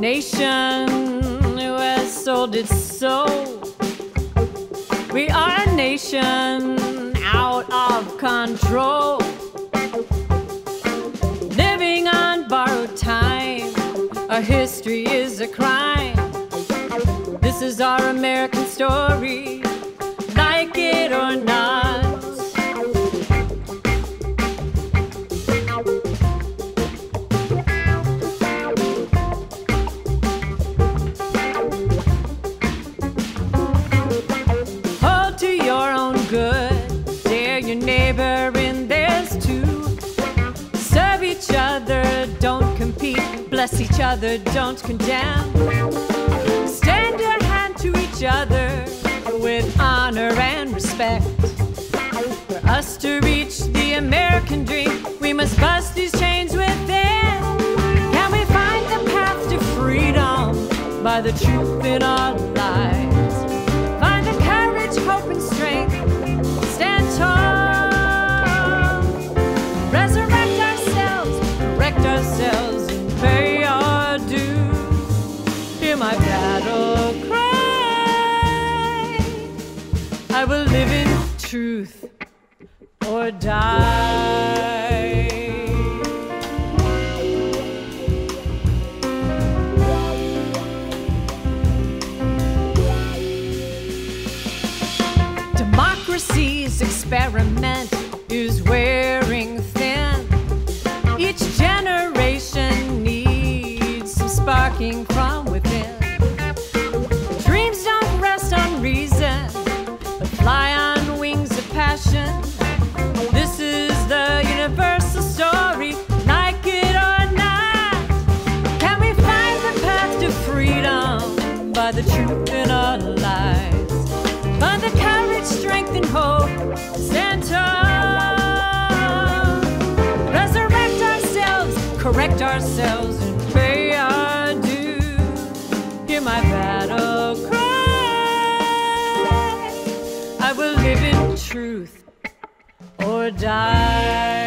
nation who has sold its soul. We are a nation out of control. Living on borrowed time, our history is a crime. This is our American story, neighbor in theirs too. Serve each other, don't compete, bless each other, don't condemn. Stand your hand to each other with honor and respect. For us to reach the American dream, we must bust these chains within. Can we find the path to freedom by the truth in our lives? Ourselves, and pay our dues. Hear my battle cry. I will live in truth or die. Democracy's experiment by the truth in our lives? Find the courage, strength, and hope. Stand tall. Resurrect ourselves, correct ourselves, and pay our dues. Hear my battle cry. I will live in truth or die.